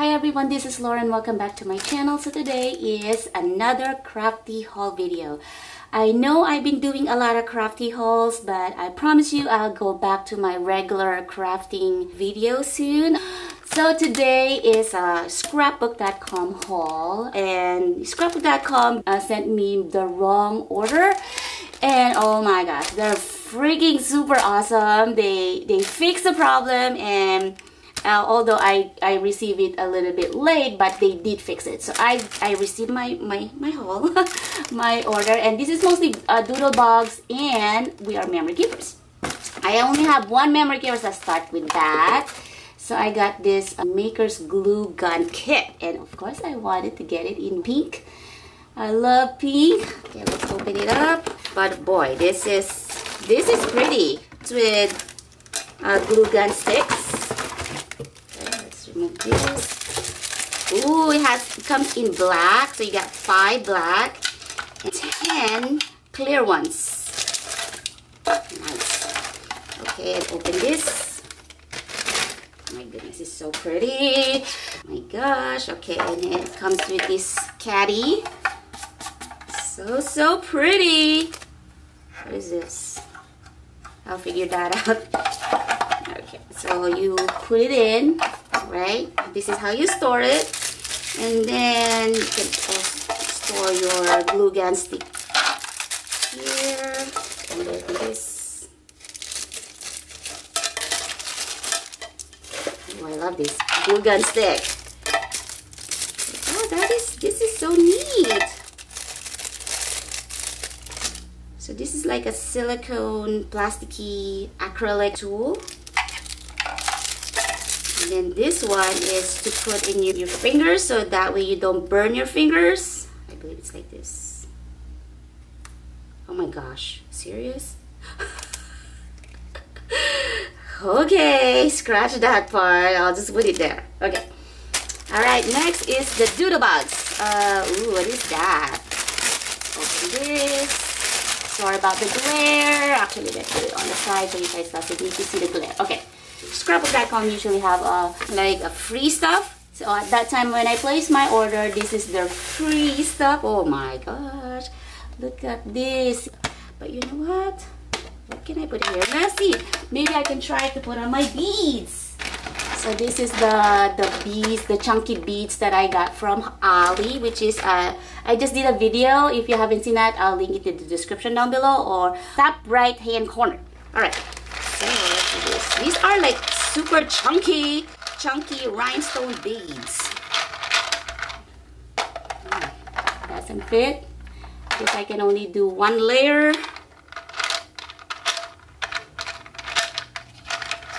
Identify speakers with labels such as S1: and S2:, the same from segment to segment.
S1: Hi everyone, this is Lorene. Welcome back to my channel. So today is another crafty haul video. I know I've been doing a lot of crafty hauls, but I promise you I'll go back to my regular crafting video soon. So today is a scrapbook.com haul and scrapbook.com uh, sent me the wrong order and oh my gosh, they're freaking super awesome. They they fix the problem and uh, although I, I received it a little bit late but they did fix it. So I, I received my my, my haul my order. And this is mostly uh, Doodlebugs and We R Memory Keepers. I only have one memory keeper so start with that. So I got this uh, maker's glue gun kit. And of course I wanted to get it in pink I love pink okay let's open it up but boy this is this is pretty it's with uh, glue gun sticks Okay, let's remove this. Ooh, it has it comes in black, so you got five black and ten clear ones. Nice. Okay, and open this. My goodness, it's so pretty. My gosh. Okay, and it comes with this caddy. So, so pretty. What is this? I'll figure that out. Okay, so you put it in right? This is how you store it. And then you can store your glue gun stick here. And then this. Oh, I love this glue gun stick. Oh, that is, this is so neat. So this is like a silicone plasticky acrylic tool. And then this one is to put in your, your fingers so that way you don't burn your fingers. I believe it's like this. Oh my gosh, serious? okay, scratch that part. I'll just put it there. Okay. Alright, next is the doodle Doodlebugs. Uh, ooh, what is that? Open this. Sorry about the glare. Actually, let's put it on the side so you guys to see the glare. Okay. Scrapbook.com usually have uh, like a free stuff. So at that time when I placed my order, this is their free stuff. Oh my gosh, look at this. But you know what? What can I put here? Let's see. Maybe I can try to put on my beads. So this is the the beads, the chunky beads that I got from Ali, which is uh, I just did a video. If you haven't seen that, I'll link it in the description down below or top right hand corner. All right. These are like super chunky, chunky rhinestone beads. Doesn't fit. Guess I can only do one layer.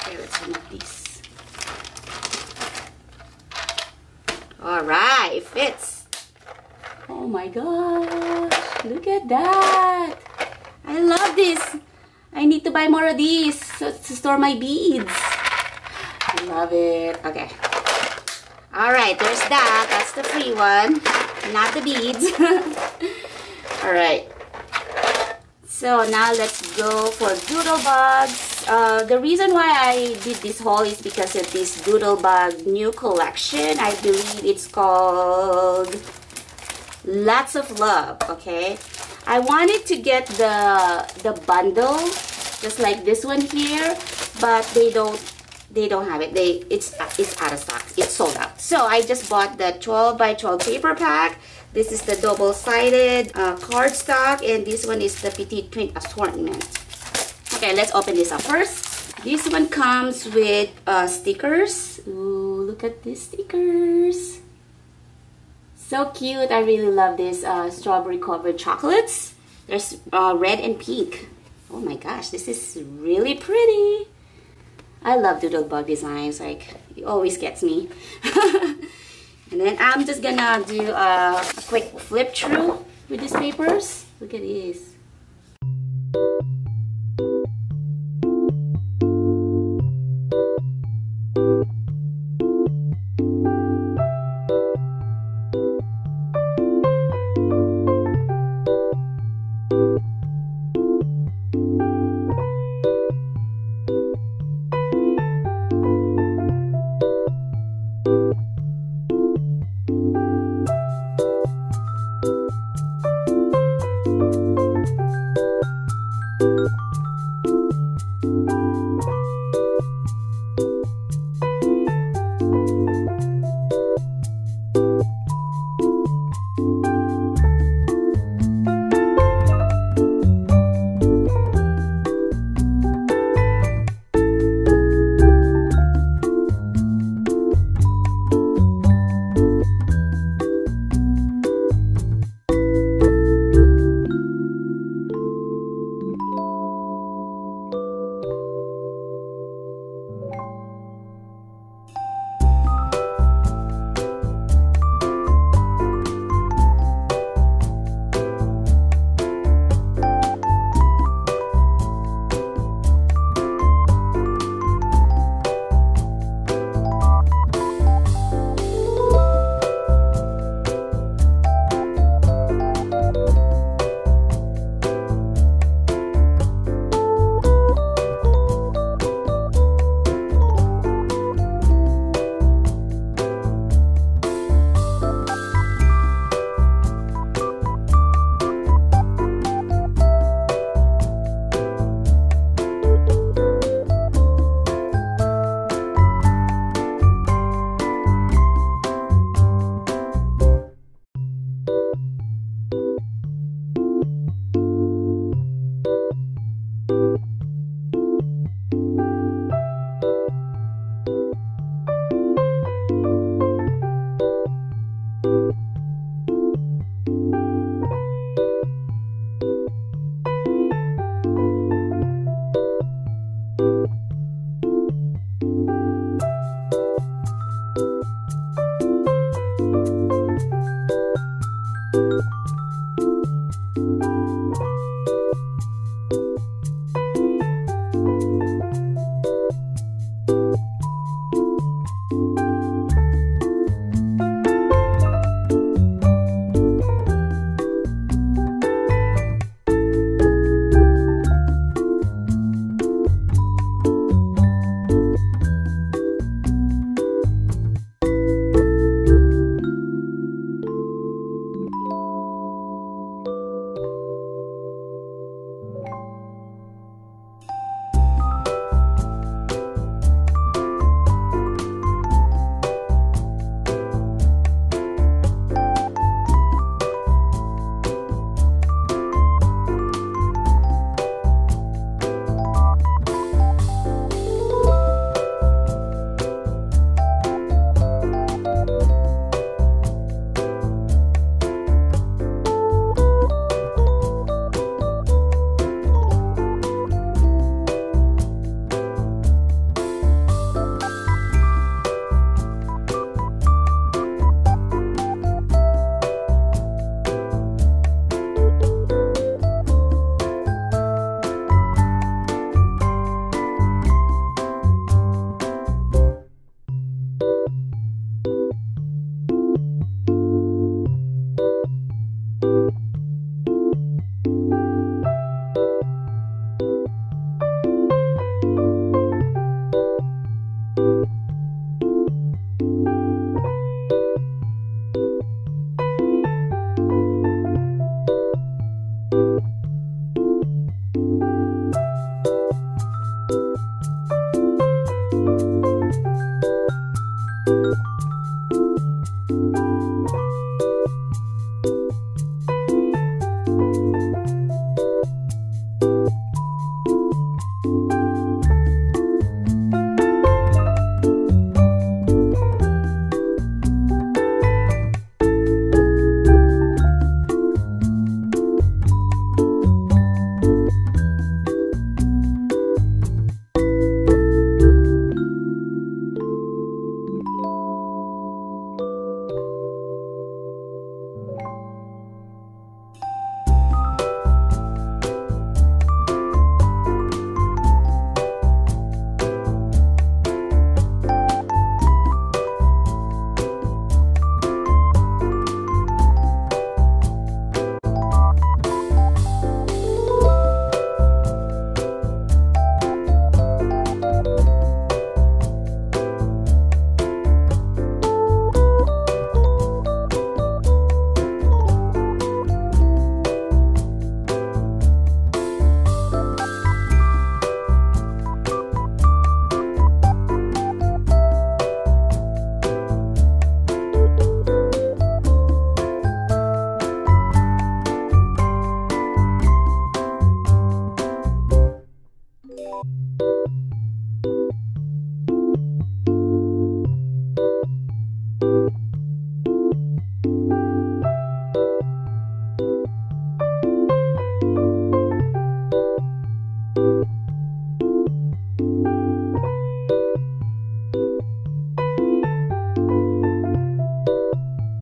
S1: Okay, let's remove these. Alright, it fits. Oh my gosh, look at that. I love this. I need to buy more of these so to store my beads. I love it. Okay. Alright, there's that. That's the free one. Not the beads. Alright. So now let's go for Doodlebugs. Uh, the reason why I did this haul is because of this Doodlebug new collection. I believe it's called Lots of Love, okay? I wanted to get the the bundle just like this one here but they don't they don't have it they it's it's out of stock it's sold out so i just bought the 12 by 12 paper pack this is the double-sided uh, cardstock and this one is the petite print assortment okay let's open this up first this one comes with uh, stickers Ooh, look at these stickers so cute. I really love these uh, strawberry covered chocolates. There's uh, red and pink. Oh my gosh, this is really pretty. I love doodlebug designs. Like, it always gets me. and then I'm just gonna do a, a quick flip through with these papers. Look at this. you Música